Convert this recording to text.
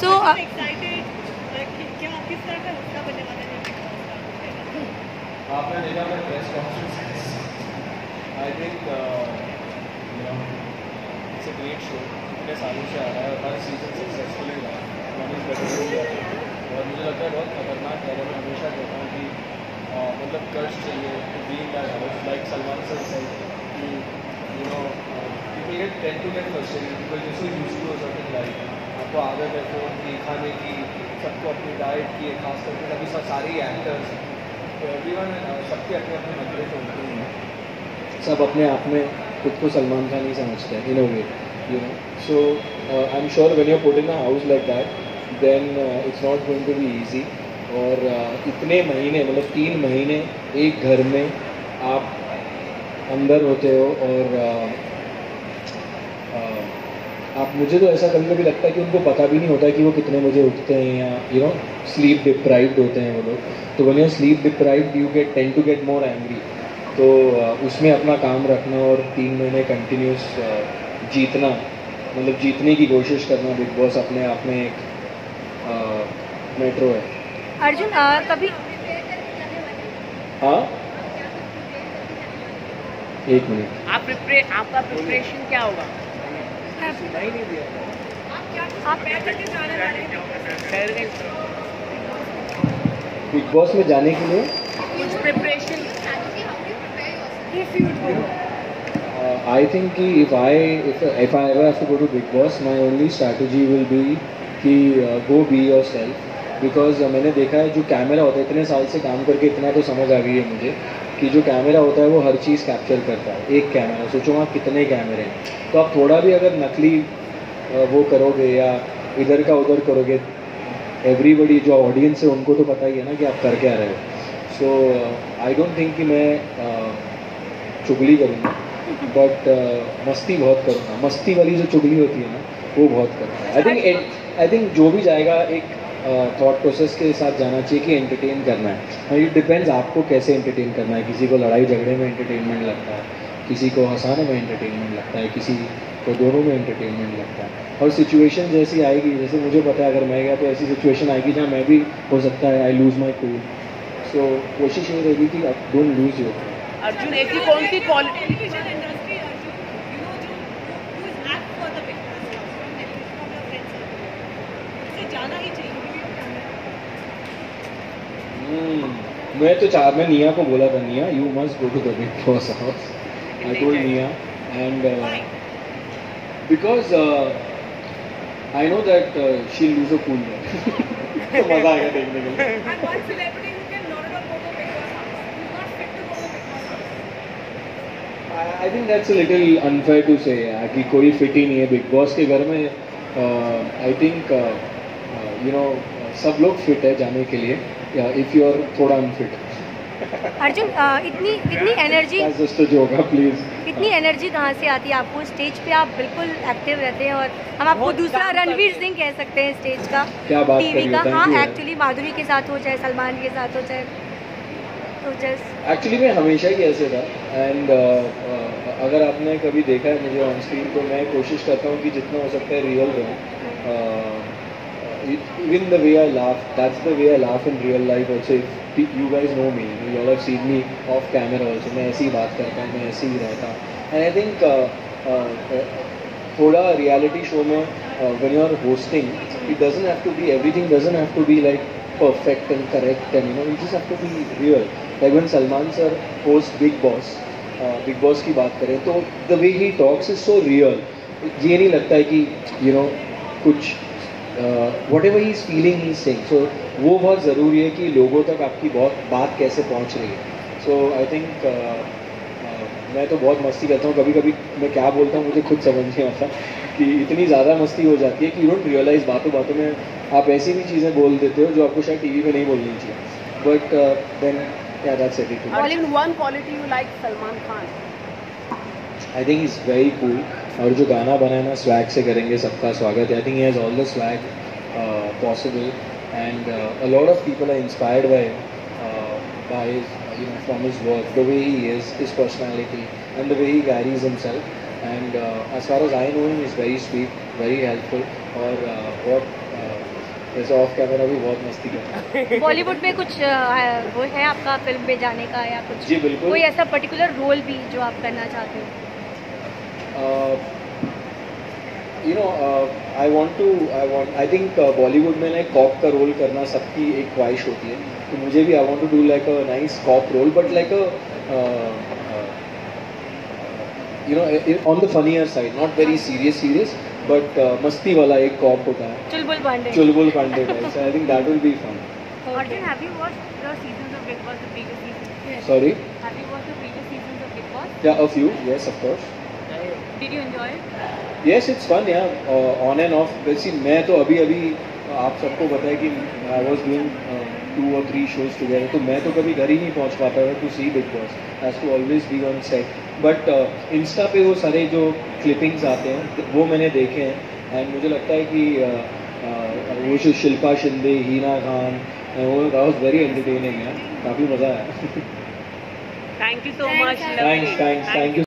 सो आपने देखा मैं press conference I think it's a great show इतने सालों से आ रहा है और हर सीज़न सक्सेसफुली रहा है वन इज़ बेटर और मुझे लगता है बहुत खतरनाक है। मैं हमेशा कहता हूँ कि uh, मतलब कर्ज चाहिए to be in that like Salman sir said कि you know people get tend to get frustrated because used to a certain life आपको आदत है फ़ोन की खाने की सबको अपनी डाइट की खास करके कभी सब सारे एक्टर्स तो एवरीवन सबके अपने अपने नखरे तो होते हैं। सब अपने आप में खुद को सलमान खान ही समझते हैं in a way you know so I am sure when you put in a house like that then it's not going to be easy और uh, इतने महीने मतलब तीन महीने एक घर में आप अंदर होते हो और uh, uh, आप मुझे तो ऐसा कभी कभी लगता है कि उनको पता भी नहीं होता कि वो कितने बजे उठते हैं या यू नो स्लीप डिप्राइव्ड होते हैं वो लोग। तो when you sleep deprived you get tend to get more angry तो uh, उसमें अपना काम रखना और तीन महीने कंटिन्यूस जीतना मतलब जीतने की कोशिश करना बिग बॉस अपने आप में एक मेट्रो है। अर्जुन आ, कभी हाँ? एक मिनट। आप प्रिपरे आपका प्रिपरेशन क्या होगा? बिग बॉस में जाने के लिए? आई थिंक कि if I if I ever to go to Big Boss my only strategy will be कि go be yourself because मैंने देखा है जो कैमरा होता है, इतने साल से काम करके इतना तो समझ आ गई है मुझे। कि जो कैमरा होता है वो हर चीज़ कैप्चर करता है एक कैमरा सोचो वहाँ कितने कैमरे हैं। तो आप थोड़ा भी अगर नकली वो करोगे या इधर का उधर करोगे एवरीबडी जो ऑडियंस है उनको तो पता ही है ना कि आप कर क्या रहे हो। सो आई डोंट थिंक कि मैं चुगली करूँगा। बट मस्ती बहुत करूँगा। मस्ती वाली जो चुगली होती है ना वो बहुत करूँगा आई थिंक आई थिंक जो भी जाएगा एक थॉट प्रोसेस के साथ जाना चाहिए कि एंटरटेन करना है। इट डिपेंड्स आपको कैसे एंटरटेन करना है। किसी को लड़ाई झगड़े में एंटरटेनमेंट लगता है, किसी को हंसाने में एंटरटेनमेंट लगता है, किसी को दोनों में एंटरटेनमेंट लगता है। और सिचुएशन जैसी आएगी, जैसे मुझे पता है, अगर मैं गया तो ऐसी सिचुएशन आएगी जहाँ मैं भी हो सकता है आई लूज़ माई कूल सो कोशिश ये रहेगी कि आप डोंट लूज़ योर अर्जुन ऐसी कौन सी क्वालिटी मैं तो चार मैं निया को बोला था Nia you must go to the Big Boss house I told Nia and because I know that she lose a cool तो मज़ा आएगा देखने के लिए। I think that's a little unfair to say कि कोई फिट ही नहीं है बिग बॉस के घर में. आई थिंक यू नो सब लोग फिट है जाने के लिए. या इफ़ यू आर थोड़ा अनफिट अर्जुन इतनी इतनी एनर्जी just a joke, इतनी एनर्जी कहाँ से आती है आपको? स्टेज पे आप बिल्कुल एक्टिव रहते हैं और हम आपको दूसरा रणवीर सिंह कह सकते हैं स्टेज का। क्या बात टीवी का। हो? हाँ एक्चुअली माधुरी के साथ हो चाहे सलमान के साथ हो चाहे तो जस्ट एक्चुअली मैं हमेशा ही ऐसे था। एंड अगर आपने कभी देखा है मुझे ऑन स्क्रीन तो मैं कोशिश करता हूँ कि जितना हो सकता है रियल रहूँ। Even the way I laugh that's the way I laugh in real life also you guys know me you all have seen me off camera also मैं ऐसे ही बात करता हूँ मैं ऐसे ही रहता हूँ एंड आई थिंक थोड़ा रियलिटी शो में when you are hosting it doesn't have to be everything doesn't have to be like perfect and correct and you know you just have to be real like when Salman sir hosts Big Boss uh, Big Boss की बात करें तो the way he talks is so real ये नहीं लगता है कि you know कुछ whatever is feeling he saying so वो बहुत ज़रूरी है कि लोगों तक आपकी बहुत बात कैसे पहुँच रही है। सो आई थिंक मैं तो बहुत मस्ती करता हूँ। कभी कभी मैं क्या बोलता हूँ, मुझे खुद समझ नहीं आता कि इतनी ज़्यादा मस्ती हो जाती है कि यू डोंट रियलाइज़ बातों बातों में आप ऐसी भी चीज़ें बोल देते हो जो आपको शायद टीवी पे नहीं बोलनी चाहिए। But then yeah that's attitude Arjun one quality you like Salman Khan. I think is very cool और जो गाना बना है ना स्वैग से करेंगे सबका स्वागत है. I think he has all the swag possible and a lot of people are inspired by by you know from his work the way he is his personality and the way he carries himself. And uh, as far as I know him he's very sweet very helpful. और uh, बहुत uh, जैसे off camera भी बहुत मस्ती करता है. बॉलीवुड में कुछ अ, वो है आपका फ़िल्म में जाने का या कुछ? जी बिल्कुल. कोई ऐसा पर्टिकुलर रोल भी जो आप करना चाहते हो? You know I want to I want I think Bollywood में ना एक कॉप का रोल करना सबकी एक ख्वाहिश होती है तो मुझे भी I want to do like a nice cop role but like a you know on the funnier side not very serious serious but मस्ती वाला एक कॉप होता है Chulbul Pandey Chulbul Pandey type I think that will be fun Okay. have you watched the seasons of Big Boss, the previous seasons? Sorry Have you watched the previous seasons of Big Boss? Yeah a few yes of course Did you enjoy it? Yes it's fun yeah on and off वैसे मैं तो अभी अभी आप सबको पता है कि आई वॉज़ डूइंग टू और थ्री शोज़ टुगेदर तो मैं तो कभी घर ही नहीं पहुँच पाता था to see Big Boss has to always be on set but insta पे वो सारे जो क्लिपिंग्स आते हैं वो मैंने देखे हैं एंड मुझे लगता है कि uh, uh, वो जो शिल्पा शिंदे हीना खान uh, वो दैट वेरी एंटरटेनिंग है काफ़ी मज़ा आया Thank you so Thanks, much. Anand. lovely. Thanks thanks thank you